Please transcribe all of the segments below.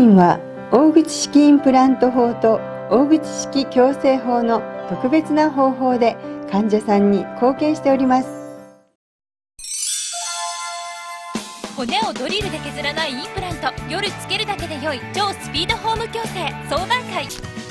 院は大口式インプラント法と大口式矯正法の特別な方法で患者さんに貢献しております。骨をドリルで削らないインプラント。夜つけるだけで良い。超スピードホーム矯正。相談会。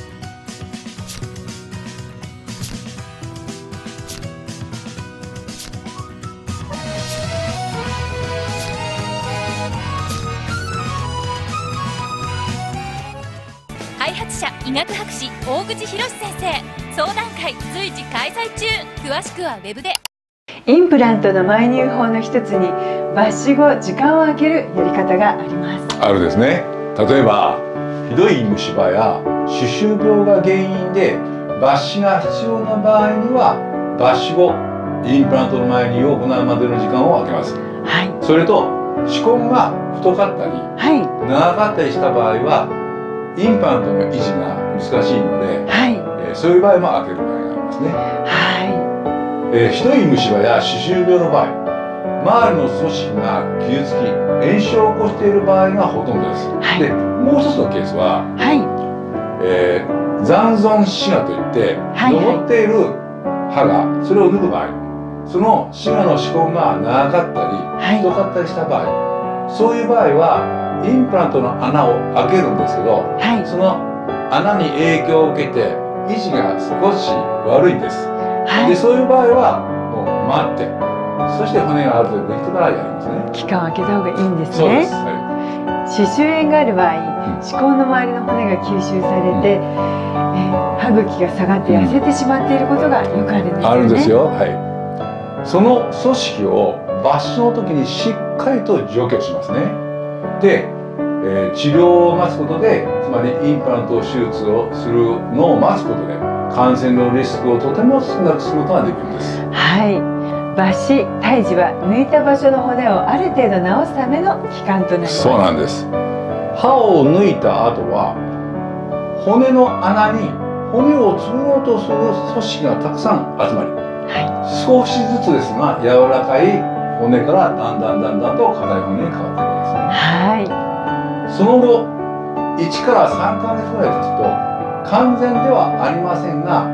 者医学博士大口博先生。相談会随時開催中。詳しくはウェブで。インプラントの埋入法の一つに抜歯後時間を空けるやり方があります。あるですね。例えばひどい虫歯や歯周病が原因で抜歯が必要な場合には抜歯後インプラントの前に行うまでの時間を空けます。はい。それと歯根が太かったりはい。長かったりした場合はインプラントの維持が難しいので、はい。えーそういう場合も空ける場合がありますね、はえーひどい虫歯や歯周病の場合周りの組織が傷つき炎症を起こしている場合がほとんどです、はい。でもう一つのケースは、いはい。えー残存歯牙といって、はいはい。残っている歯がそれを抜く場合その歯牙の歯根が長かったり、はい。太かったりした場合そういう場合はインプラントの穴を開けるんですけどはい。その穴に影響を受けて維持が少し悪いんです、はい。でそういう場合はもう待って。そして骨がある程度できてからやりますね。期間を空けた方がいいんですそうです、ねは歯周炎がある場合うん。歯根の周りの骨が吸収されて、えー歯茎が下がって痩せてしまっていることがよくあるんですよね。い、あるんですよ。はい。その組織を抜歯の時にしっかりと除去しますねで、えー治療を待つことでつまりインプラント手術をするのを待つことで感染のリスクをとても少なくすることができるんです。はい。抜歯胎児は抜いた場所の骨をある程度治すための期間となります。そうなんです。歯を抜いた後は骨の穴に骨を作ろうとする組織がたくさん集まりは少しずつですが柔らかい骨からだんだんだんだんと硬い骨に変わっていくその後1から3ヶ月ぐらい経つと完全ではありませんが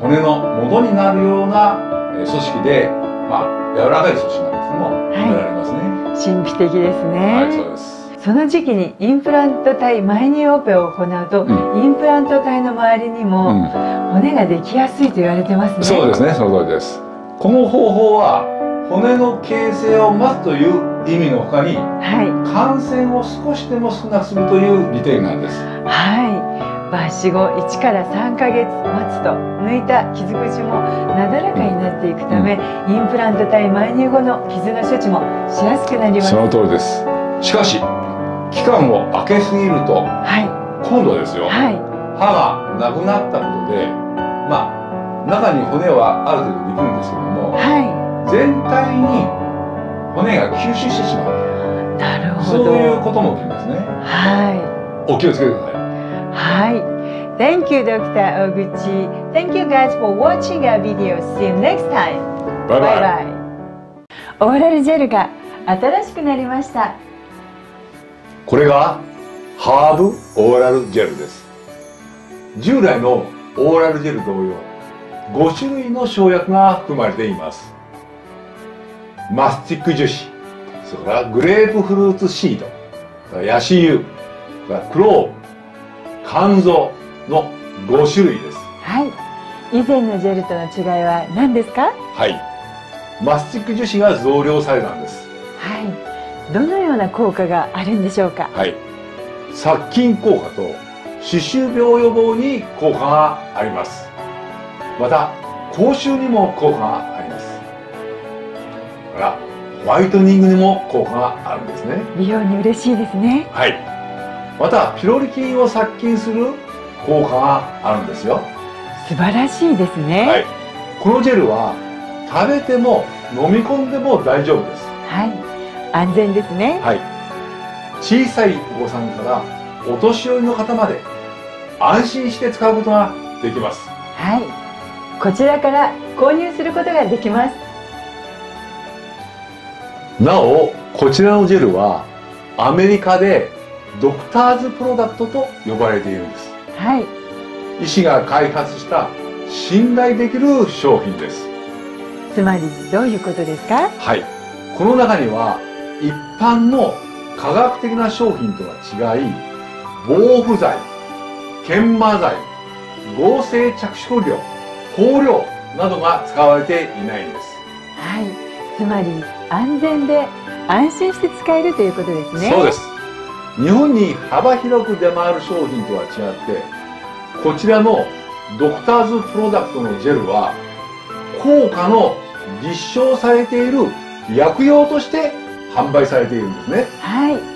骨の元になるようなえー組織でまあ柔らかい組織なんですけどもい。埋められますね。神秘的ですね、はい、そうです。その時期にインプラント体埋入オペを行うと、うインプラント体の周りにうもん。骨ができやすいと言われてますね、そうですね、その通りです。この方法は骨の形成を待つという意味のほかにはい。感染を少しでも少なくするという利点なんです。はい。抜歯後1から3ヶ月待つと抜いた傷口もなだらかになっていくため、インプラント体埋入後の傷の処置もしやすくなります。その通りです。しかし期間を空けすぎるとはい。今度ですよ、はい。歯がなくなったことでまあ中に骨はある程度できるんですけどもは全体に骨が吸収してしまういなるほそうどいうことも起きますね。はいお気をつけてください。はい。Thank you, Dr. Oguchi. Thank you guys for watching our video. See you next time. バイバイ。バイ。オーラルジェルが新しくなりました。これがハーブオーラルジェルです従来のオーラルジェル同様5種類の生薬が含まれていますマスティック樹脂。それからグレープフルーツシード。ヤシ油。それからクローブ肝臓の5種類です。はい。以前のジェルとの違いは何ですか？はい。マスティック樹脂が増量されたんです。はい。どのような効果があるんでしょうか？はい。殺菌効果と歯周病予防に効果があります。また口臭にも効果がホワイトニングにも効果があるんですね美容に嬉しいですね。はいまたピロリ菌を殺菌する効果があるんですよ素晴らしいですね。はいこのジェルは食べても飲み込んでも大丈夫ですはい。安全ですね。はい小さいお子さんからお年寄りの方まで安心して使うことができますはい。こちらから購入することができます。なおこちらのジェルはアメリカでドクターズプロダクトと呼ばれているんです。はい。医師が開発した信頼できる商品です。つまりどういうことですか？はい。この中には一般の科学的な商品とは違い防腐剤研磨剤合成着色料香料などが使われていないんです。はいつまり安全で安心して使えるということですね。そうです。日本に幅広く出回る商品とは違ってこちらのドクターズプロダクトのジェルは効果の立証されている薬用として販売されているんですね。はい